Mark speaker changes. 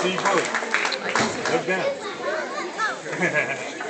Speaker 1: Steve Bullock. Look down.